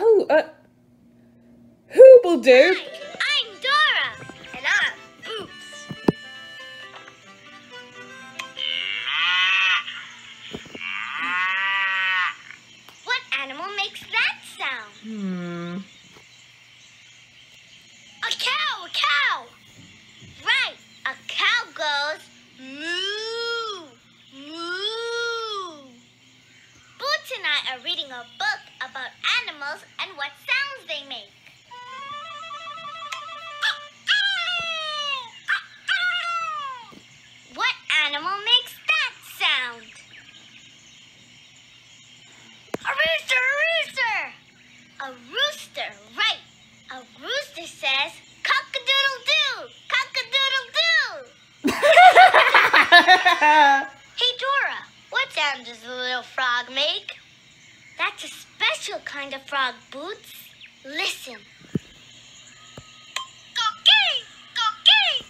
Oh, uh, Hooble-doo. Hi, I'm Hey, Dora, what sound does the little frog make? That's a special kind of frog, Boots. Listen. Coqui, coqui.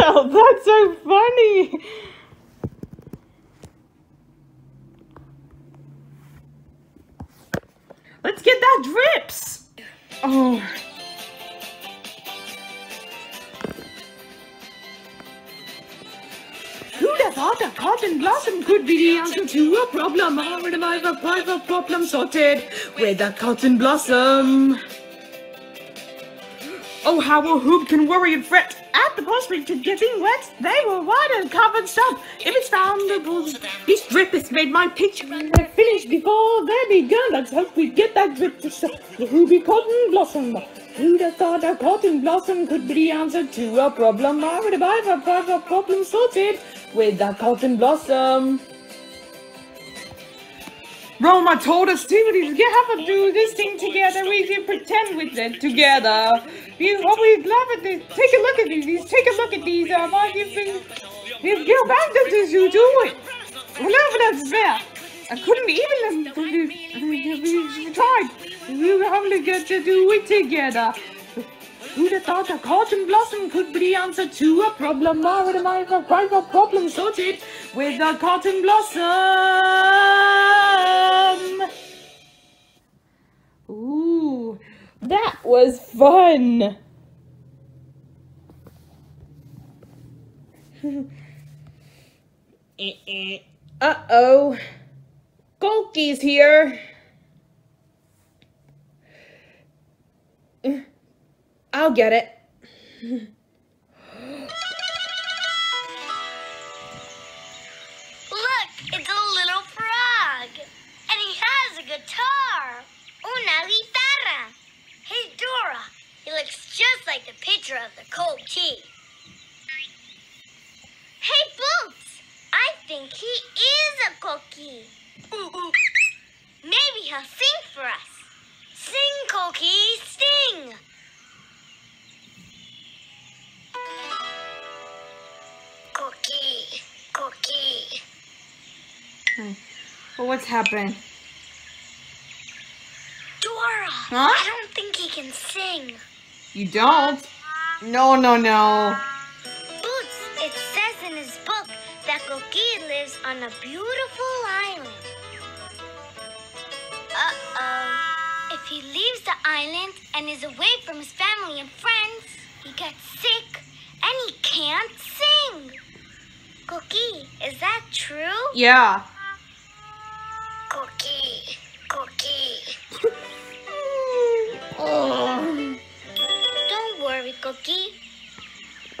oh, that's so funny. Let's get that drips. Oh. Thought a cotton blossom could be the answer to a problem? How would a private problem sorted with a cotton blossom? Oh, how a hoop can worry and fret at the prospect of getting wet. They were wide and covered stuff. If it's found, the bulls. This drip has made my picture finished before they begun. Let's hope we get that drip to stop the ruby cotton blossom. Who'd have thought a cotton blossom could be the answer to a problem? I would have a private problem sorted with a cotton blossom. Roma told us to we have to do this thing together. We can pretend with it together. You, we love this. Take a look at these. Take a look at these. Um, you've been, you've go back to. You do it. Whatever that's there. I couldn't even. We tried. We having to get to do it together. Who'd have thought a cotton blossom could be the answer to a problem? Why would I have a problem sorted with a cotton blossom? Ooh, that was fun. Uh-oh. Golky's here. I'll get it. Look, it's a little frog. And he has a guitar. Una guitarra. Hey, Dora, he looks just like the picture of the cold tea. Hey, Boots, I think he is a coqui. Maybe he'll sing for us. Sing, Coqui, sing. Coqui, coqui. Hmm. Well, what's happened? Dora, Huh? I don't think he can sing. You don't? No, no, no. Boots, it says in his book that Coqui lives on a beautiful island. If he leaves the island and is away from his family and friends, he gets sick and he can't sing. Coqui, is that true? Yeah. Coqui, Coqui. Oh. Don't worry, Coqui.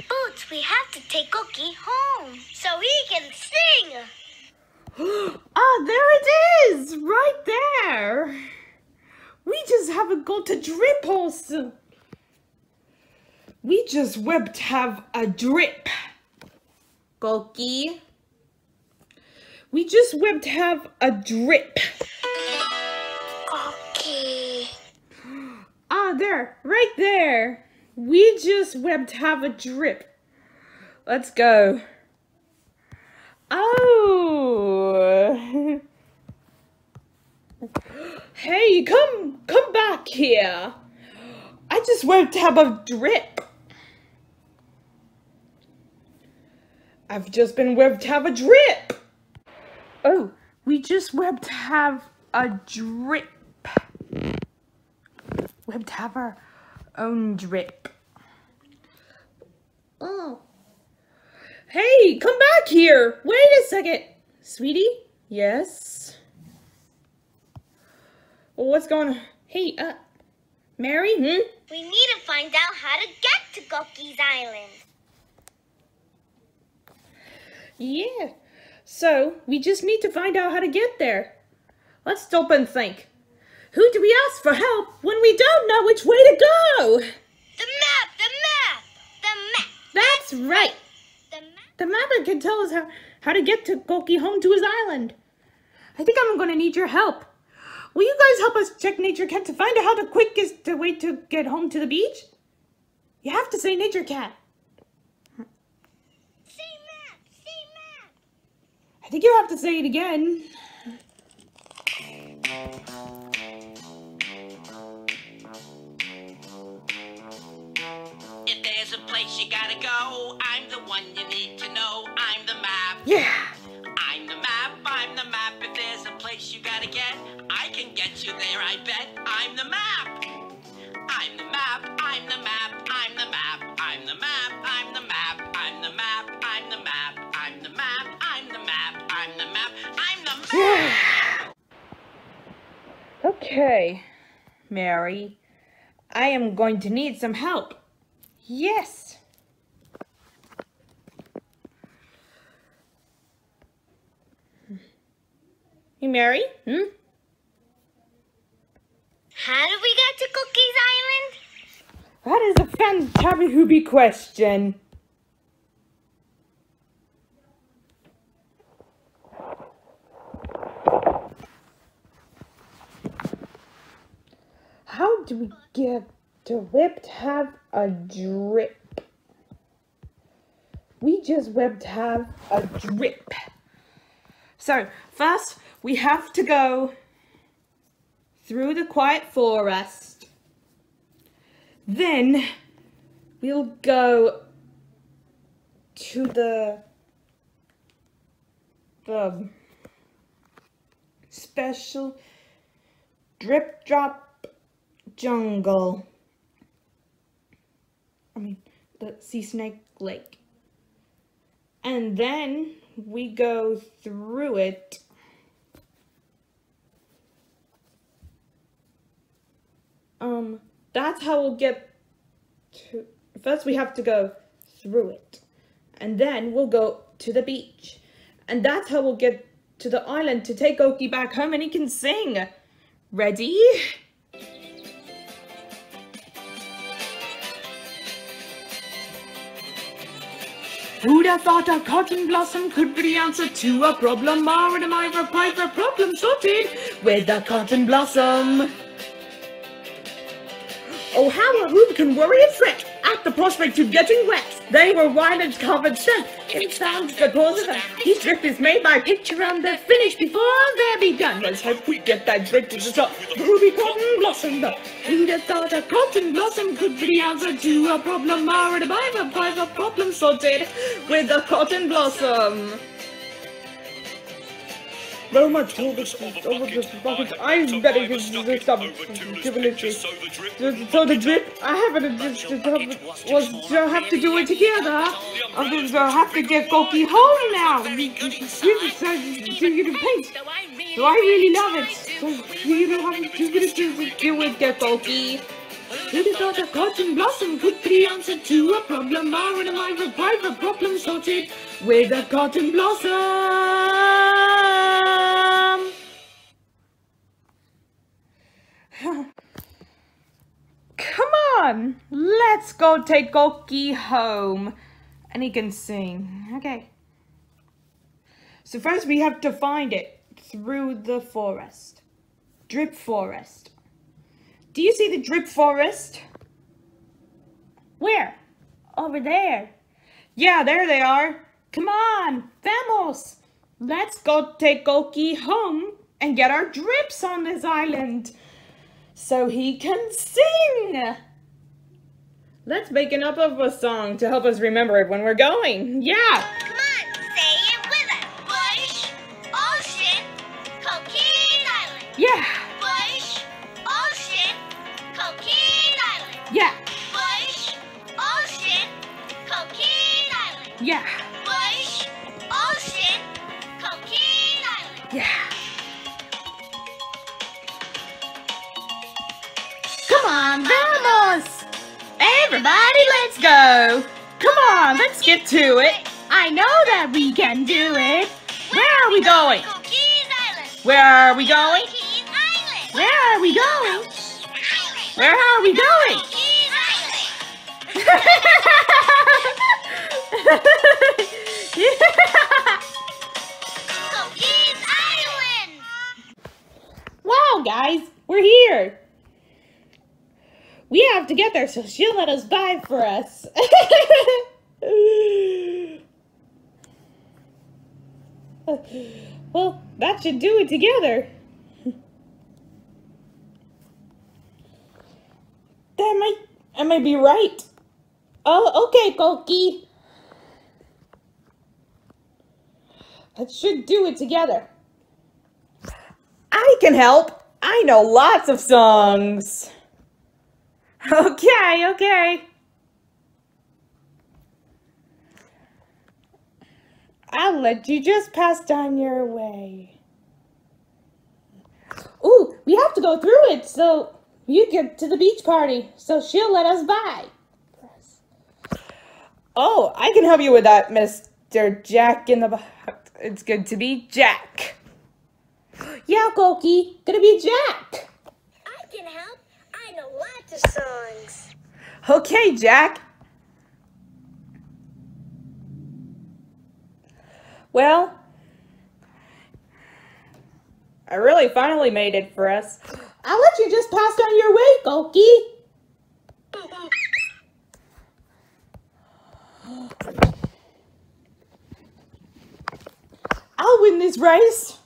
Boots, we have to take Coqui home so he can sing. Ah, there it is! Right there! We just haven't got a drip horse. We just webbed have a drip. Golky. We just webbed have a drip. Coqui. Ah, there, right there. We just webbed have a drip. Let's go. Oh. Hey, come, come back here. I just webbed to have a drip. I've just been webbed to have a drip. Oh, we just web to have a drip. Web to have our own drip. Oh. Hey, come back here. Wait a second. Sweetie? Yes? Well, what's going on? Hey, uh, Mary? Hmm? We need to find out how to get to Coqui's Island. Yeah. So, we just need to find out how to get there. Let's stop and think. Who do we ask for help when we don't know which way to go? The map! The map! The map! That's right. The map! The mapper can tell us how, how to get to Coqui home to his island. I think I'm going to need your help. Will you guys help us check Nature Cat to find out how the quickest way to get home to the beach? You have to say Nature Cat. Say map! Say map! I think you have to say it again. Place you gotta go, I'm the one you need to know. I'm the map. Yeah. I'm the map. I'm the map. If there's a place you gotta get, I can get you there, I bet. I'm the map. I'm the map. I'm the map. I'm the map. I'm the map. I'm the map. I'm the map. I'm the map. I'm the map. I'm the map. I'm the map. I'm the map. Yeah. Okay, Mary. I am going to need some help. Yes. Hey, Mary? Hmm? How do we get to Coqui's Island? That is a fantabby question. How do we get to Whip to have a drip? We just Whip to have a drip. So, first we have to go through the quiet forest. Then we'll go to the the special drip drop jungle. I mean the sea snake lake. And then we go through it um that's how we'll get to first we have to go through it and then we'll go to the beach and that's how we'll get to the island to take Oki back home and he can sing ready Who'd have thought a cotton blossom could be the answer to a problem? Or am I replied problem sorted with a cotton blossom? How a hoop can worry and fret at the prospect of getting wet. They were wine and covered stuff. It sounds the cause of that. Each drip is made by picture and they're finished before they're begun. Let's hope we get that drip to the top. Ruby cotton blossom. Who'd have thought a cotton blossom could be the answer to a problem? Or a a a problem sorted with a cotton blossom. Very much over the buckets. I'm better just stop giving it just so the drip. I haven't just was to have to do it together. I'm going to have to get Coqui home now. You decided to get a paint. So I really love it. So you don't have to get it to do it, get Coqui. Who'd thought a cotton blossom could be the answer to a problem? Or an I a private problem sorted with a cotton blossom? Come on, let's go take Coqui home. And he can sing. Okay. So first we have to find it through the forest. Drip forest. Do you see the drip forest? Where? Over there. Yeah, there they are. Come on, vamos. Let's go take Coqui home and get our drips on this island so he can sing. Let's make an up of a song to help us remember it when we're going. Yeah. Go! Come on, let's get to it. I know that we can do it. Where are we going? Where are we going? Where are we going? Where are we going? Wow, guys, we're here. We have to get there so she'll let us buy for us. well, that should do it together. That might, I might be right. Oh, okay, Coqui. That should do it together. I can help. I know lots of songs. Okay, okay. I'll let you just pass down your way. Ooh, we have to go through it so you get to the beach party, so she'll let us by. Oh, I can help you with that, Mr. Jack in the box. It's good to be Jack. Yeah, Coqui, gonna be Jack. I can help. I know lots of songs. Okay, Jack. Well, I really finally made it for us. I'll let you just pass on your way, Coqui. I'll win this race.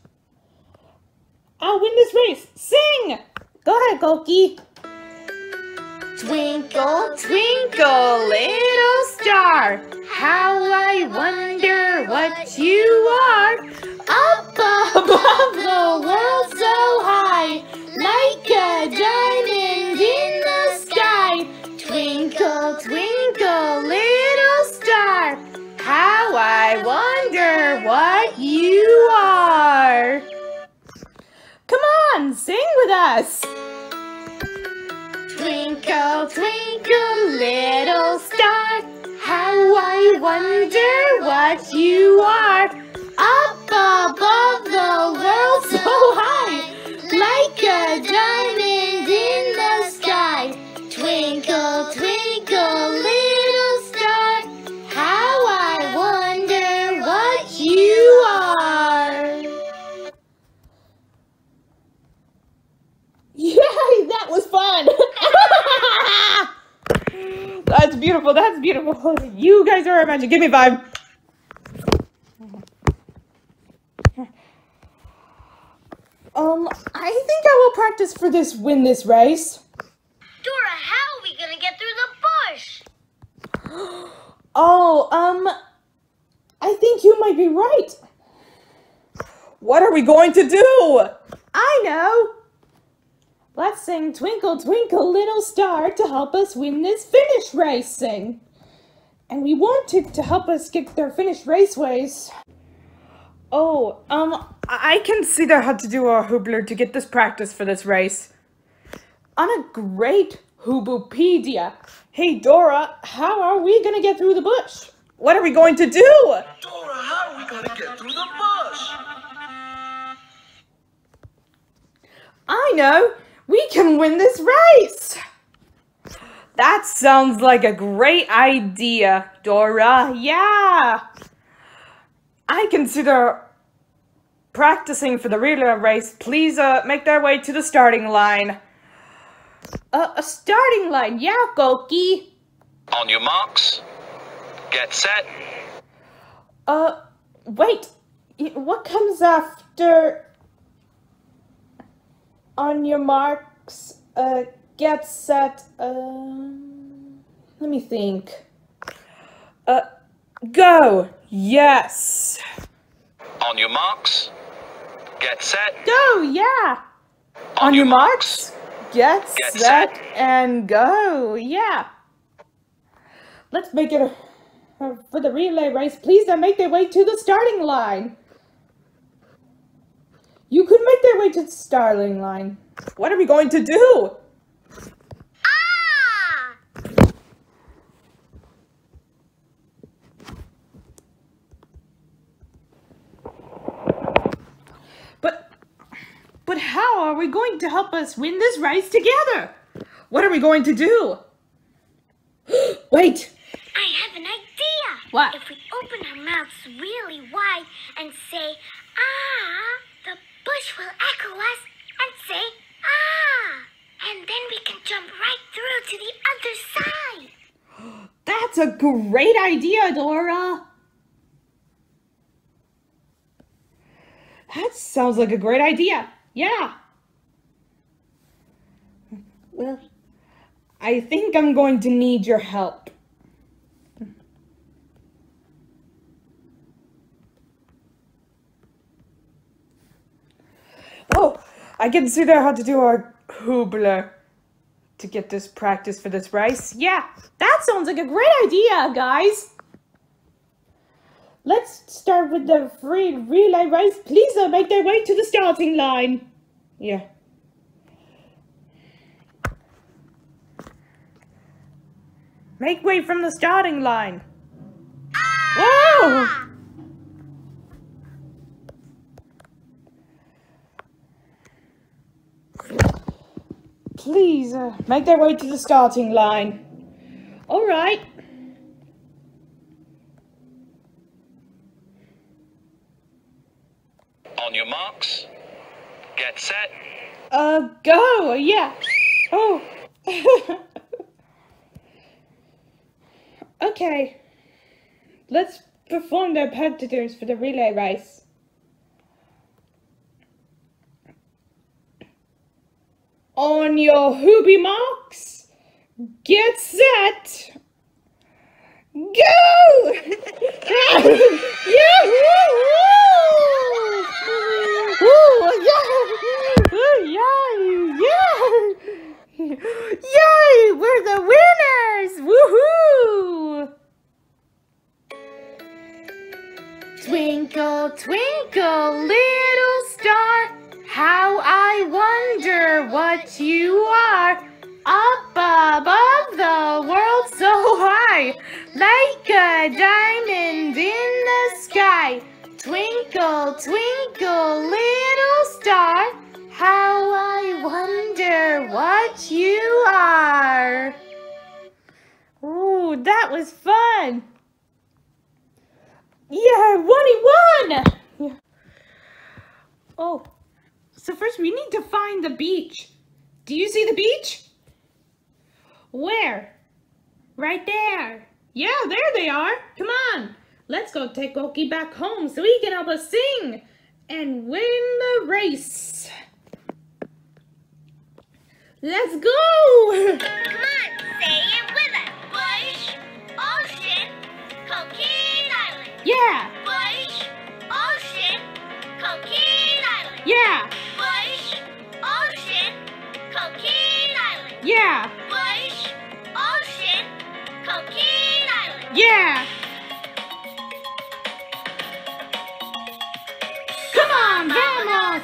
I'll win this race. Sing! Go ahead, Coqui. Twinkle, twinkle, little star, how I wonder what you are. Up above the world so high, like a diamond in the sky. Twinkle, twinkle, little star, how I wonder what you are. Come on, sing with us. Twinkle, twinkle, little star, how I wonder what you are. Up above the world so high, beautiful. That's beautiful. You guys are magic. Give me five. Um, I think I will practice for this win this race. Dora, how are we gonna get through the bush? Oh, um, I think you might be right. What are we going to do? I know. Let's sing Twinkle, Twinkle, Little Star to help us win this finish racing. And we want it to help us get their finish raceways. Oh, um, I consider how to do a hoobler to get this practice for this race. On a great Hoobopedia. Hey, Dora, how are we gonna get through the bush? What are we going to do? Dora, how are we gonna get through the bush? I know! We can win this race! That sounds like a great idea, Dora. Yeah! I consider practicing for the relay race. Please uh, make their way to the starting line. Uh, a starting line, yeah, Coqui. On your marks, get set. Uh, wait. What comes after? On your marks, uh, get set, um, let me think. Uh, go! Yes! On your marks, get set. Go, yeah! On your marks, get, Get set, set. and go. Yeah. Let's make it a, uh, for the relay race. Please then make their way to the starting line. You could make their to the starting line. What are we going to do? Ah! But, but how are we going to help us win this race together? What are we going to do? Wait, I have an idea. What? If we open our mouths really wide and say, ah, will echo us and say, ah. And then we can jump right through to the other side. that's a great idea, Dora. That sounds like a great idea. Yeah. Well, I think I'm going to need your help. Oh, I can see there how to do our hoobler to get this practice for this race. Yeah, that sounds like a great idea, guys. Let's start with the free relay race. Please uh, make their way to the starting line. Yeah. Make way from the starting line. Whoa! Please uh, make their way to the starting line. All right. On your marks, get set, Uh, go. Yeah. Oh. okay. Let's perform their competitors for the relay race. On your hoobie marks, get set, go! Yahoo! Woo! Yay! Yay! Yay! We're the winners! Woohoo! Twinkle, twinkle, little star, how I wonder what you are. Up above the world so high, like a diamond in the sky. Twinkle, twinkle, little star, how I wonder what you are. Ooh, that was fun. Yeah, 1 he won! Yeah. Oh, so first we need to find the beach. Do you see the beach? Where? Right there. Yeah, there they are. Come on. Let's go take Oki back home so he can help us sing and win the race. Let's go! Come on, say it with us. Bush, ocean, Island. Yeah, Bush, ocean, Island. Yeah, Bush, ocean, Island. yeah, Bush, ocean, Island. yeah. Come on, vamos!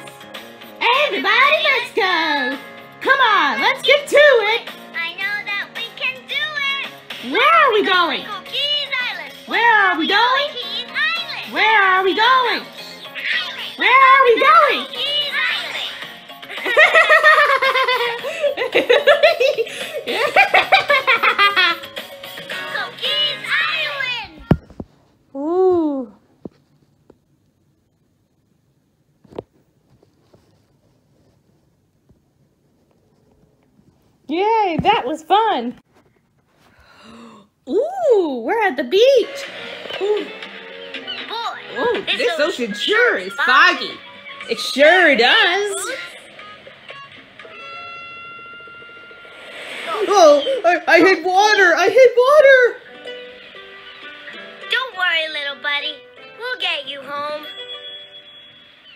Everybody, let's go! Come on, let's get to it! I know that we can do it. Where are we going? Island. Where are we going? Where are we going? Where are we going? Yay, that was fun. Ooh, we're at the beach. Ooh, Boy, ooh this ocean sure is foggy. It sure does. Oh, I, I hate water. I hate water. Don't worry, little buddy. We'll get you home.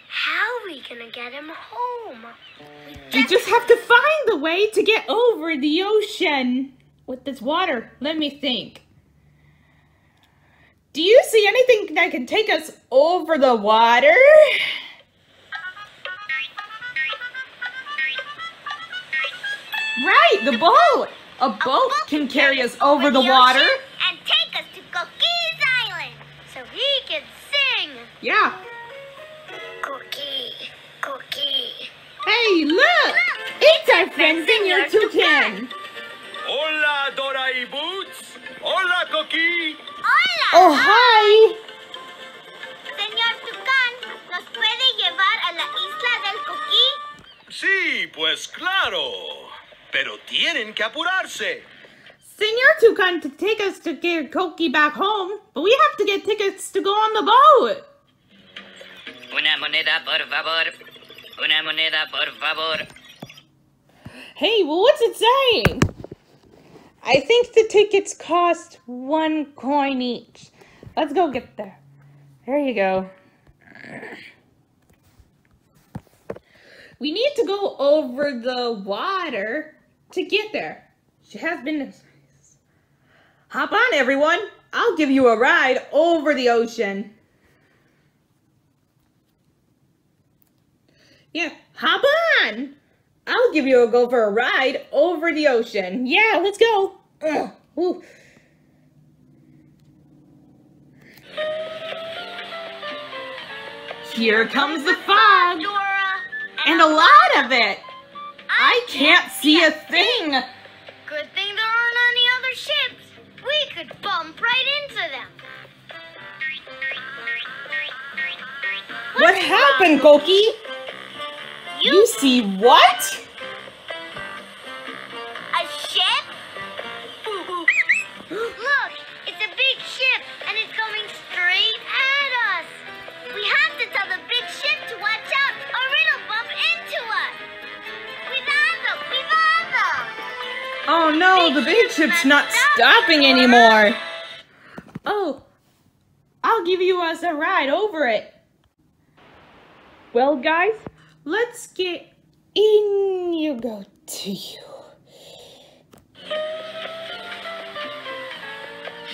How are we gonna get him home? We just have to find a way to get over the ocean with this water. Let me think. Do you see anything that can take us over the water? Right, the boat. A boat can carry us over the water. And take us to Coqui's Island so he can sing. Yeah. Coqui, coqui. Hey, look! It's our friend Senor Toucan. Hola, Dora y Boots. Hola, Coqui. Hola. Oh, hi. Señor Tucán, ¿nos puede llevar a la isla del Coquí? Sí, pues claro. Pero tienen que apurarse. Senor Toucan to take us to get Coqui back home, but we have to get tickets to go on the boat. Una moneda, por favor. Una moneda, por favor. Hey, well, what's it saying? I think the tickets cost one coin each. Let's go get there. There you go. We need to go over the water to get there. She has been. Hop on, everyone. I'll give you a ride over the ocean. Yeah, hop on. I'll give you a go for a ride over the ocean. Yeah, let's go. Ugh, ooh. Here comes the fog, and a lot of it. I can't see a thing. Good thing there aren't any other ships. We could bump right into them. What happened, Coqui? You see what? Oh no, the big ship's not stopping anymore. Oh, I'll give you us a ride over it. Well, guys, let's get in. You go to you.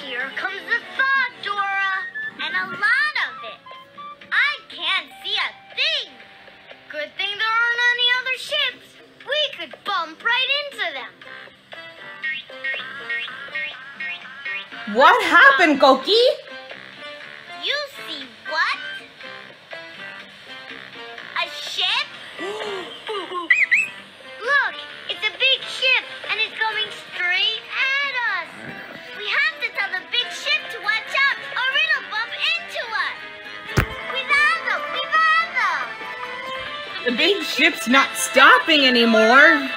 Here comes the fog, Dora, and a lot of it. I can't see a thing. Good thing there aren't any other ships. We could bump right into them. What happened, Coqui? You see what? A ship? Look, it's a big ship and it's coming straight at us. We have to tell the big ship to watch out or it'll bump into us. Cuidado, cuidado. The big ship's not stopping anymore.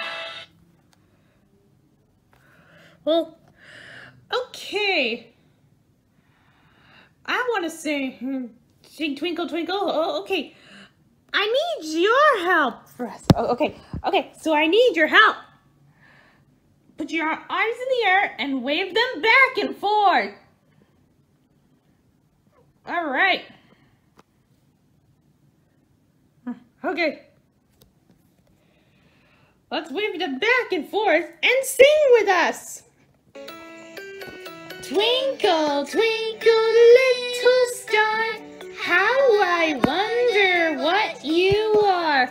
Well, okay. I want to say, hmm, sing Twinkle Twinkle. Oh, okay. I need your help first. Oh, okay, okay. So I need your help. Put your arms in the air and wave them back and forth. All right. Okay. Let's wave them back and forth and sing with us. Twinkle, twinkle, little star, how I wonder what you are.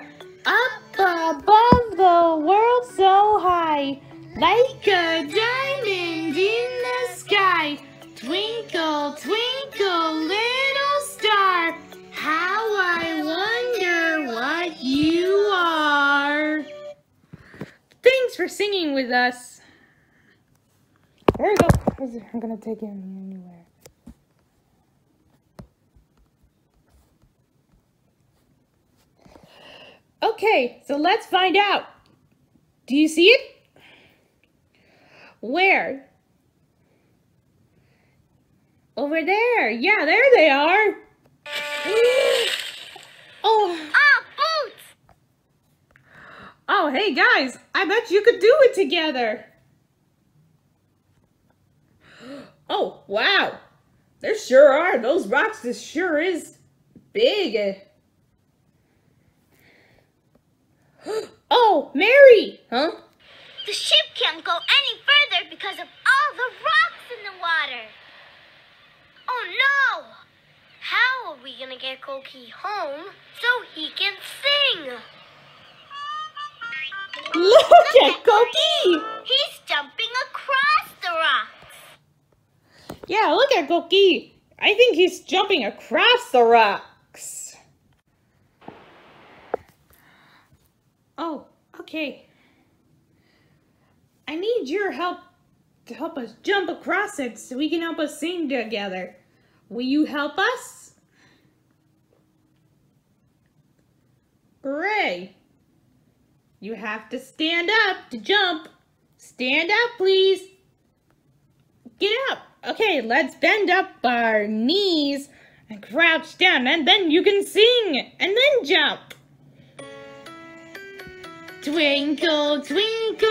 Up above the world so high, like a diamond in the sky. Twinkle, twinkle, little star, how I wonder what you are. Thanks for singing with us. There we go. I'm gonna take it anywhere. Okay, so let's find out. Do you see it? Where? Over there. Yeah, there they are. oh. Ah, boots! Oh, hey guys, I bet you could do it together. Oh, wow. There sure are. Those rocks, this sure is big. oh, Mary! Huh? The ship can't go any further because of all the rocks in the water. Oh no! How are we gonna get Coqui home so he can sing? Look at Coqui! He's jumping across the rocks. Yeah, look at Coqui. I think he's jumping across the rocks. Oh, okay. I need your help to help us jump across it so we can help us sing together. Will you help us? Gray. You have to stand up to jump. Stand up, please. Get up. Okay, let's bend up our knees and crouch down, and then you can sing and then jump. Twinkle, twinkle,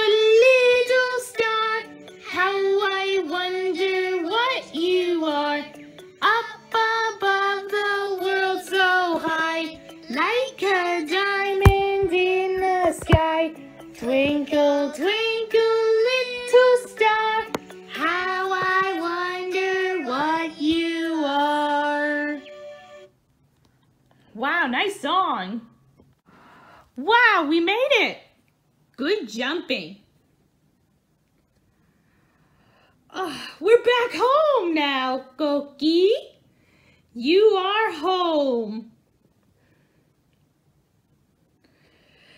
we made it. Good jumping. Oh, we're back home now, Coqui. You are home.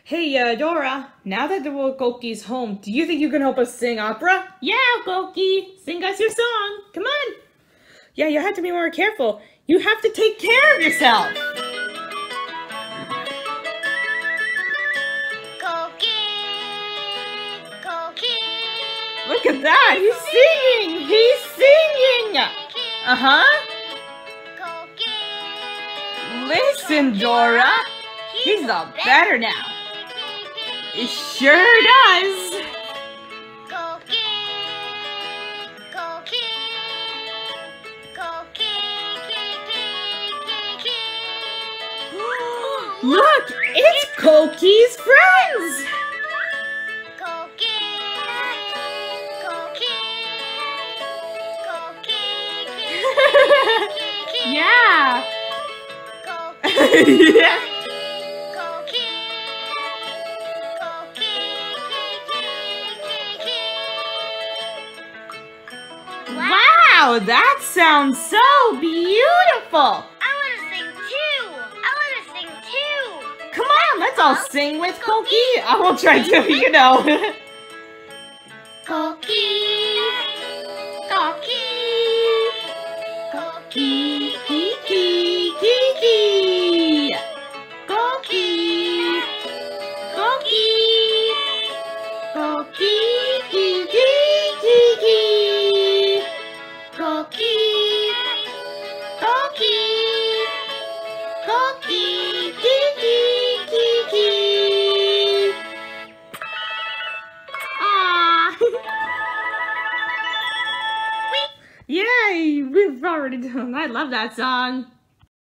Hey, uh, Dora, now that the world Coqui's home, do you think you can help us sing opera? Yeah, Coqui, sing us your song. Come on. Yeah, you have to be more careful. You have to take care of yourself. At that, he's singing. He's singing. Uh-huh. Listen, Dora. He's all better now. It sure does. Look, it's Coqui's friends. Yeah. Coqui, Coqui. Wow, that sounds so beautiful. I want to sing too. I want to sing too. Come on, let's all sing with Coqui. I will try to, you know. that song.